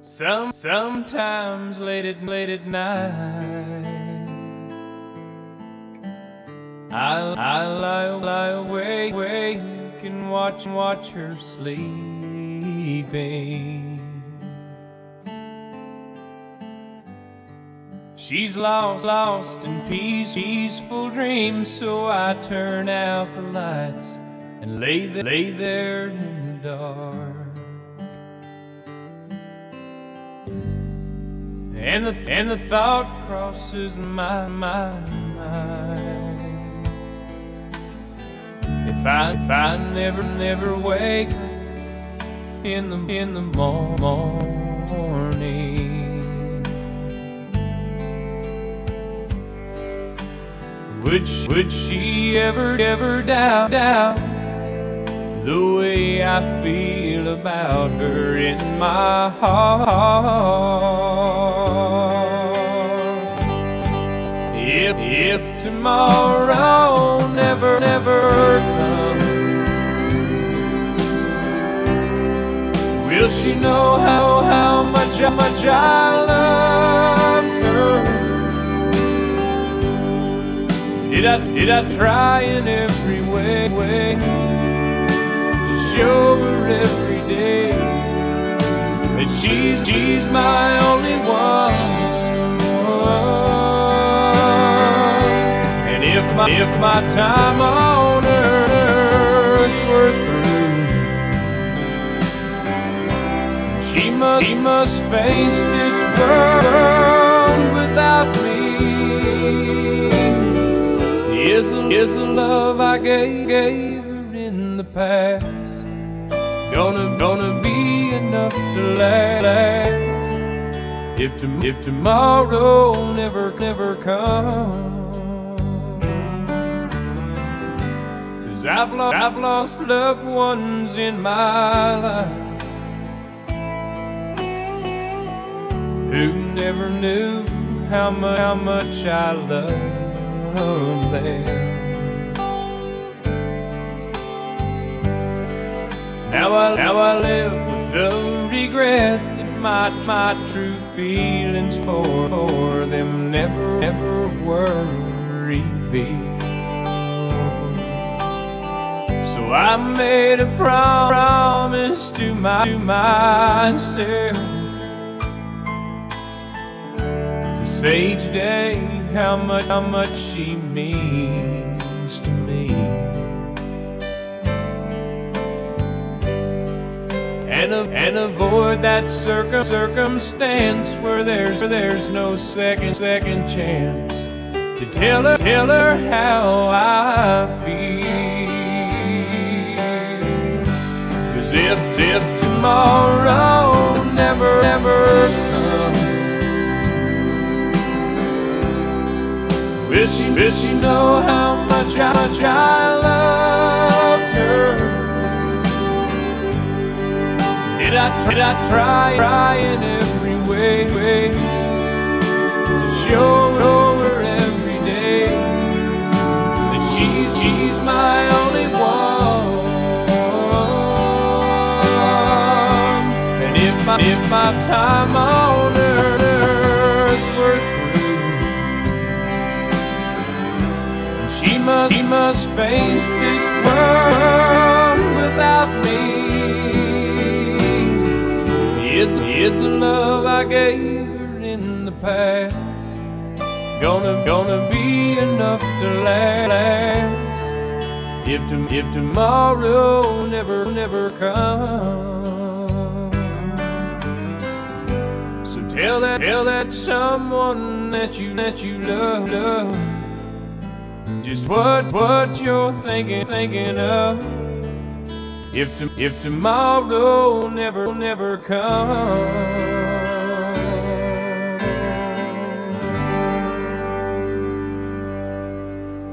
Some sometimes late at late at night I I lie lie awake, awake and watch watch her sleeping She's lost, lost in peace, peaceful dreams, so I turn out the lights and lay, lay there in the dark. And the, and the thought crosses my, my mind. If I, if I never, never wake in the, in the morning. Would would she ever, ever doubt, doubt the way I feel about her in my heart? If, tomorrow never, never comes, will she know how, how much, how much I loved her? Did I, did I try in every way, way to show her every day that she's, she's my only one? My, if my time on earth were through, she must, she must face this world without me. Is the, is the love I gave, gave her in the past gonna gonna be enough to last? If to, if tomorrow never never comes I've lost I've lost loved ones in my life who never knew how much how much I loved them. Now I, now I live with the regret that my, my true feelings for, for them never, ever were revealed. I made a promise to, my, to myself to say today how much how much she means to me. And, and avoid that circum, circumstance where there's where there's no second second chance to tell her tell her how I feel. If if tomorrow never ever comes Will she, will she know how much, how much I loved her? Did I, did I try, try in every way, way to show my, if my time on earth were through, She must, she must face this world without me. Is, is the love I gave her in the past gonna, gonna be enough to last? If, to, if tomorrow never, never comes. Tell that, tell that someone that you, that you love, love. Just what what you're thinking thinking of. If to, if tomorrow never never comes